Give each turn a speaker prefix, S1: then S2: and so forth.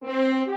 S1: Música